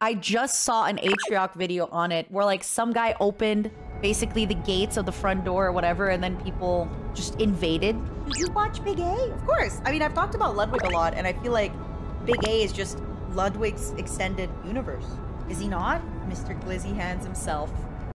I just saw an Atrioc video on it where like some guy opened basically the gates of the front door or whatever, and then people just invaded. Did you watch Big A? Of course. I mean, I've talked about Ludwig a lot, and I feel like Big A is just Ludwig's extended universe. Is he not? Mr. Glizzy Hands himself.